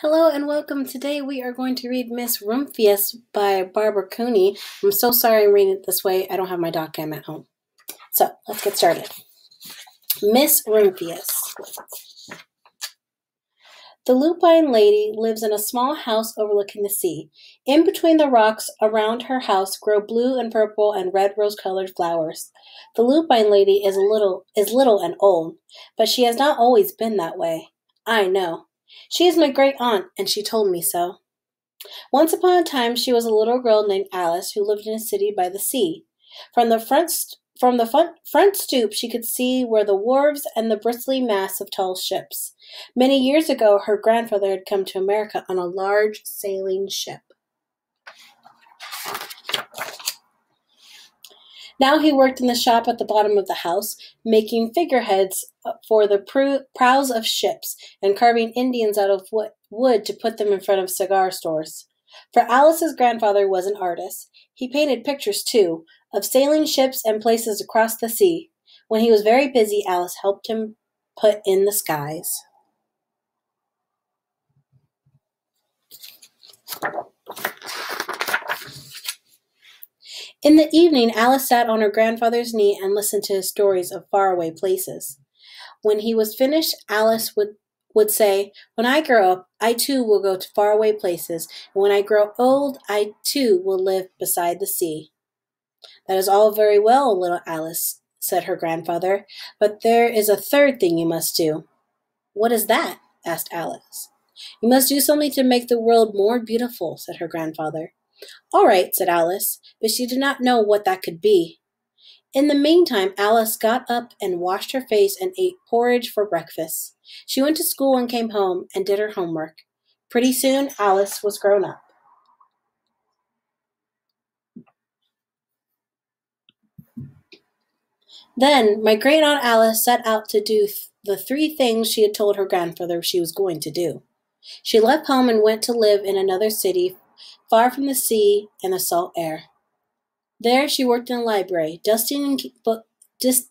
Hello and welcome. Today we are going to read Miss Rumphius by Barbara Cooney. I'm so sorry I'm reading it this way. I don't have my doc cam at home. So let's get started. Miss Rumphius. The lupine lady lives in a small house overlooking the sea. In between the rocks around her house grow blue and purple and red rose-colored flowers. The lupine lady is little is little and old, but she has not always been that way. I know. She is my great aunt, and she told me so. Once upon a time she was a little girl named Alice who lived in a city by the sea. From the front from the front, front stoop she could see where the wharves and the bristly masts of tall ships. Many years ago her grandfather had come to America on a large sailing ship. Now he worked in the shop at the bottom of the house, making figureheads for the prows of ships and carving Indians out of wood to put them in front of cigar stores. For Alice's grandfather was an artist. He painted pictures, too, of sailing ships and places across the sea. When he was very busy, Alice helped him put in the skies. In the evening, Alice sat on her grandfather's knee and listened to his stories of faraway places. When he was finished, Alice would would say, When I grow up, I too will go to faraway places, and when I grow old, I too will live beside the sea. That is all very well, little Alice, said her grandfather, but there is a third thing you must do. What is that? asked Alice. You must do something to make the world more beautiful, said her grandfather. All right, said Alice, but she did not know what that could be. In the meantime, Alice got up and washed her face and ate porridge for breakfast. She went to school and came home and did her homework. Pretty soon, Alice was grown up. Then my great aunt Alice set out to do th- the three things she had told her grandfather she was going to do. She left home and went to live in another city far from the sea and the salt air. There she worked in a library, dusting book,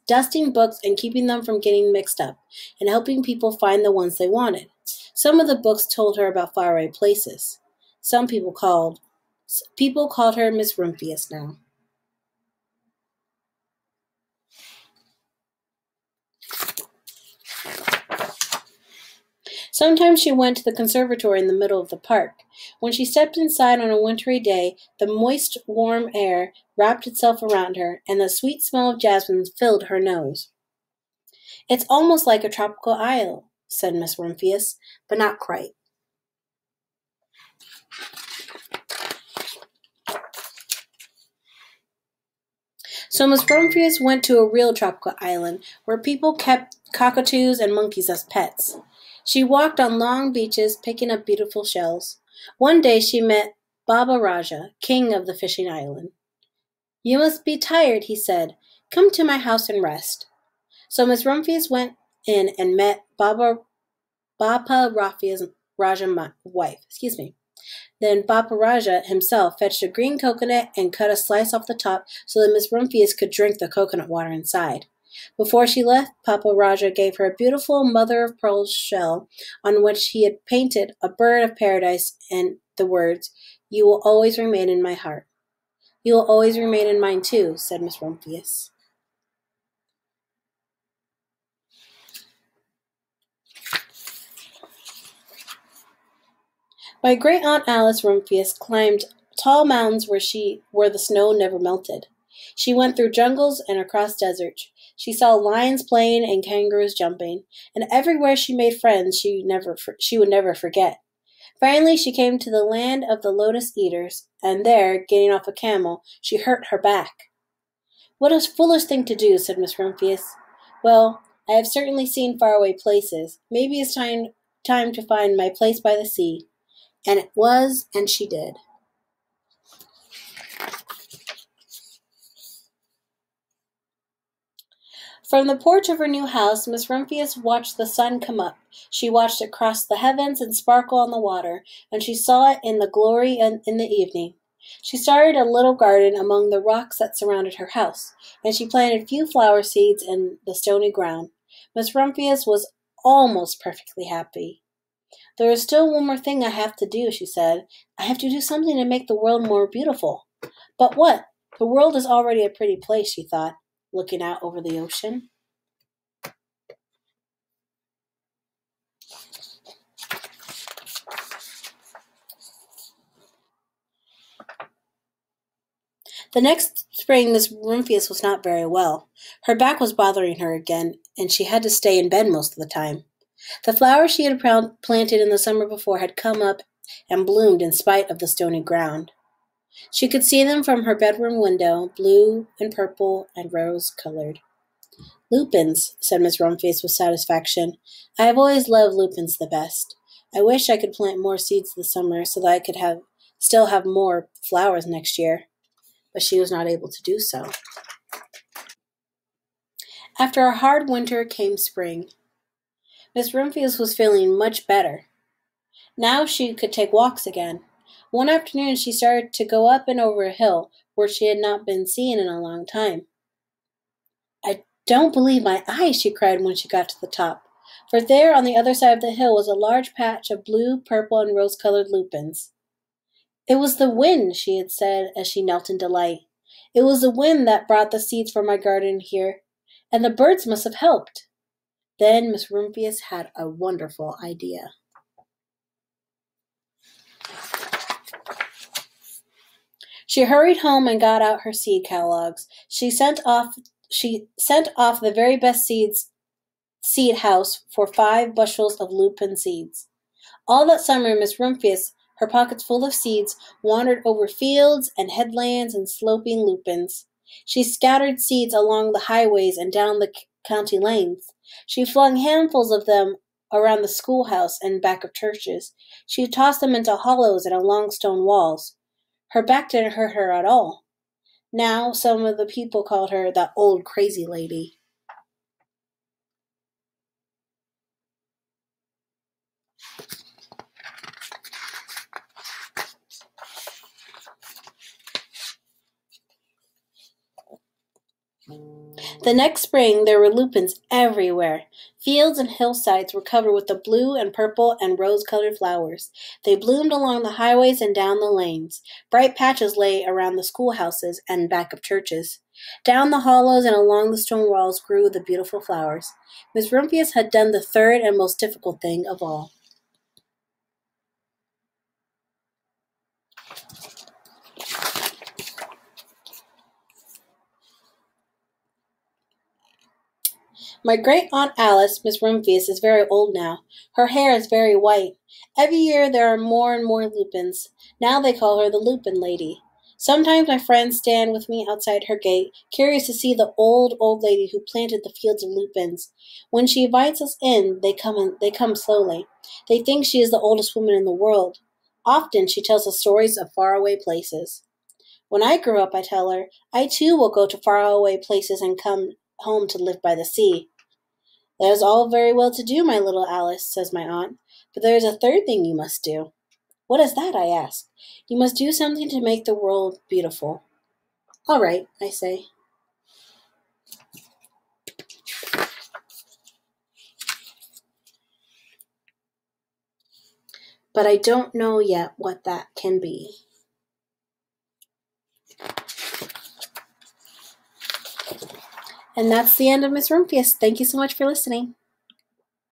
dusting books and keeping them from getting mixed up, and helping people find the ones they wanted. Some of the books told her about faraway places. Some people called people called her Miss Rumphius now. Sometimes she went to the conservatory in the middle of the park. When she stepped inside on a wintry day, the moist, warm air wrapped itself around her, and the sweet smell of jasmine filled her nose. It's almost like a tropical isle, said Miss Rumphius, but not quite. So Miss Rumphius went to a real tropical island where people kept cockatoos and monkeys as pets. She walked on long beaches, picking up beautiful shells. One day she met Baba Raja, king of the fishing island. You must be tired, he said. Come to my house and rest. So Miss Rumphius went in and met Baba Bapa Rafia's Raja wife. Excuse me. Then Bapa Raja himself fetched a green coconut and cut a slice off the top so that Miss Rumphius could drink the coconut water inside. Before she left, Papa Raja gave her a beautiful mother of pearl shell on which he had painted a bird of paradise and the words, You will always remain in my heart. You will always remain in mine too, said Miss Rumphius. My great aunt Alice Rumphius climbed tall mountains where she where the snow never melted. She went through jungles and across deserts. She saw lions playing and kangaroos jumping, and everywhere she made friends she never she would never forget. Finally, she came to the land of the lotus eaters, and there, getting off a camel, she hurt her back. What a foolish thing to do, said Miss Rumphius. Well, I have certainly seen faraway places. Maybe it's time time to find my place by the sea. And it was, and she did. From the porch of her new house, Miss Rumphius watched the sun come up. She watched it cross the heavens and sparkle on the water, and she saw it in the glory in, in the evening. She started a little garden among the rocks that surrounded her house, and she planted few flower seeds in the stony ground. Miss Rumphius was almost perfectly happy. There is still one more thing I have to do, she said. I have to do something to make the world more beautiful. But what? The world is already a pretty place, she thought, looking out over the ocean. The next spring, Miss Rumphius was not very well. Her back was bothering her again, and she had to stay in bed most of the time. The flowers she had planted in the summer before had come up and bloomed in spite of the stony ground. She could see them from her bedroom window, blue and purple and rose colored. Lupins, said Miss Rumphius with satisfaction. I have always loved lupins the best. I wish I could plant more seeds this summer so that I could have still have more flowers next year. But she was not able to do so. After a hard winter came spring. Miss Rumphius was feeling much better. Now she could take walks again. One afternoon she started to go up and over a hill where she had not been seen in a long time. I don't believe my eyes, she cried when she got to the top. For there on the other side of the hill was a large patch of blue, purple, and rose colored lupins. It was the wind, she had said as she knelt in delight. It was the wind that brought the seeds for my garden here, and the birds must have helped. Then Miss Rumphius had a wonderful idea. She hurried home and got out her seed catalogs. She sent off she sent off the very best seeds seed house for five bushels of lupin seeds. All that summer Miss Rumphius, her pockets full of seeds, wandered over fields and headlands and sloping lupins. She scattered seeds along the highways and down the county lanes. She flung handfuls of them around the schoolhouse and back of churches. She tossed them into hollows and along stone walls. Her back didn't hurt her at all. Now some of the people called her the old crazy lady. The next spring there were lupins everywhere. Fields and hillsides were covered with the blue and purple and rose colored flowers. They bloomed along the highways and down the lanes. Bright patches lay around the schoolhouses and back of churches. Down the hollows and along the stone walls grew the beautiful flowers. Miss Rumphius had done the third and most difficult thing of all. My great aunt Alice, Miss Rumphius, is very old now. Her hair is very white. Every year there are more and more lupins. Now they call her the Lupin Lady. Sometimes my friends stand with me outside her gate, curious to see the old, old lady who planted the fields of lupins. When she invites us in, they come in, they come slowly. They think she is the oldest woman in the world. Often she tells us stories of faraway places. When I grow up, I tell her, I too will go to faraway places and come home to live by the sea. That is all very well to do, my little Alice, says my aunt, but there is a third thing you must do. What is that? I ask. You must do something to make the world beautiful. All right, I say. But I don't know yet what that can be. And that's the end of Miss Rumphius. Thank you so much for listening.